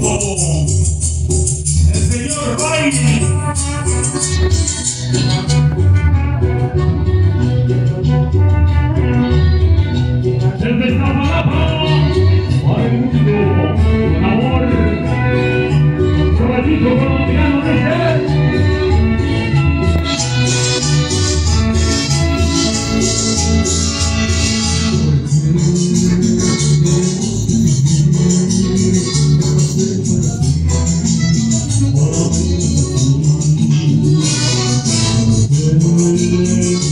vivo. El Señor baile.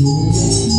Porque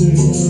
you.